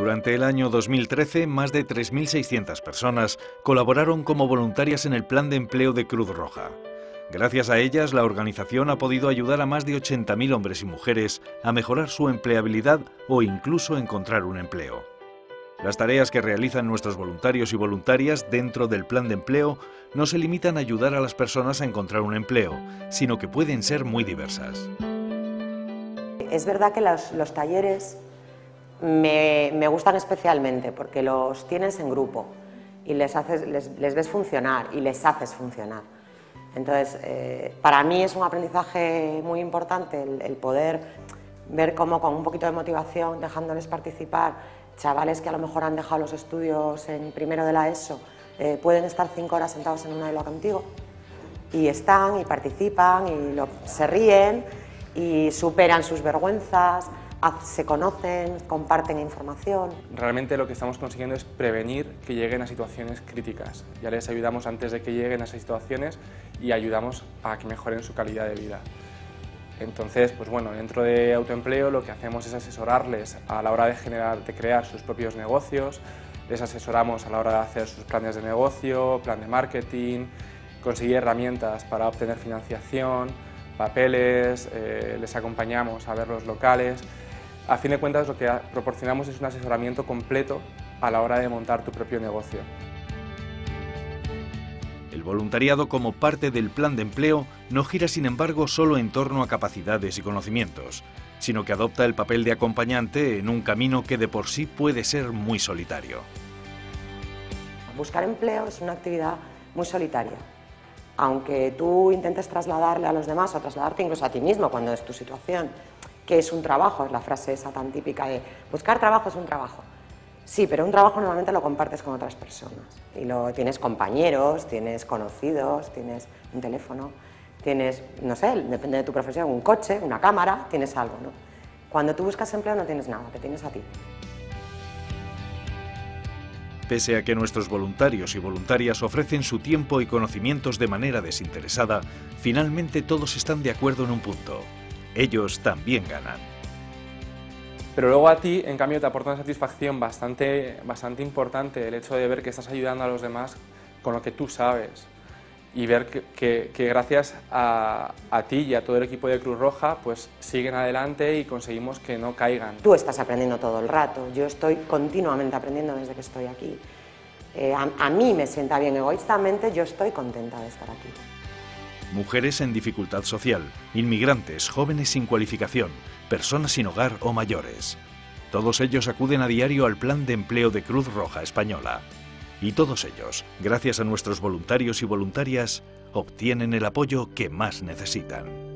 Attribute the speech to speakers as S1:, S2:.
S1: Durante el año 2013, más de 3.600 personas colaboraron como voluntarias en el Plan de Empleo de Cruz Roja. Gracias a ellas, la organización ha podido ayudar a más de 80.000 hombres y mujeres a mejorar su empleabilidad o incluso encontrar un empleo. Las tareas que realizan nuestros voluntarios y voluntarias dentro del plan de empleo no se limitan a ayudar a las personas a encontrar un empleo, sino que pueden ser muy diversas.
S2: Es verdad que los, talleres me, gustan especialmente porque los tienes en grupo y les, haces, les, ves funcionar y les haces funcionar. Entonces, eh, para mí es un aprendizaje muy importante el, poder ver cómo con un poquito de motivación, dejándoles participar, chavales que a lo mejor han dejado los estudios en primero de la ESO, eh, pueden estar cinco horas sentados en una aula contigo y están y participan y se ríen y superan sus vergüenzas, se conocen, comparten información.
S3: Realmente lo que estamos consiguiendo es prevenir que lleguen a situaciones críticas. Ya les ayudamos antes de que lleguen a esas situaciones y ayudamos a que mejoren su calidad de vida. Entonces, pues bueno, dentro de autoempleo lo que hacemos es asesorarles a la hora de, generar, de crear sus propios negocios, les asesoramos a la hora de hacer sus planes de negocio, plan de marketing, conseguir herramientas para obtener financiación, papeles, eh, les acompañamos a ver los locales. A fin de cuentas lo que proporcionamos es un asesoramiento completo a la hora de montar tu propio negocio.
S1: El voluntariado como parte del plan de empleo no gira sin embargo solo en torno a capacidades y conocimientos, sino que adopta el papel de acompañante en un camino que de por sí puede ser muy solitario.
S2: Buscar empleo es una actividad muy solitaria. Aunque tú intentes trasladarle a los demás o trasladarte incluso a ti mismo cuando es tu situación, que es un trabajo, es la frase esa tan típica de buscar trabajo es un trabajo. Sí, pero un trabajo normalmente lo compartes con otras personas. Y lo tienes compañeros, tienes conocidos, tienes un teléfono, tienes, no sé, depende de tu profesión, un coche, una cámara, tienes algo, ¿no? Cuando tú buscas empleo no tienes nada, te tienes a ti.
S1: Pese a que nuestros voluntarios y voluntarias ofrecen su tiempo y conocimientos de manera desinteresada, finalmente todos están de acuerdo en un punto. Ellos también ganan.
S3: Pero luego a ti, en cambio, te aporta una satisfacción bastante, bastante importante el hecho de ver que estás ayudando a los demás con lo que tú sabes y ver que, gracias a, a, ti y a todo el equipo de Cruz Roja, pues siguen adelante y conseguimos que no caigan.
S2: Tú estás aprendiendo todo el rato, yo estoy continuamente aprendiendo desde que estoy aquí. Eh, a, a mí me sienta bien egoístamente, yo estoy contenta de estar aquí.
S1: Mujeres en dificultad social, inmigrantes, jóvenes sin cualificación, personas sin hogar o mayores. Todos ellos acuden a diario al plan de empleo de Cruz Roja Española. Y todos ellos, gracias a nuestros voluntarios y voluntarias, obtienen el apoyo que más necesitan.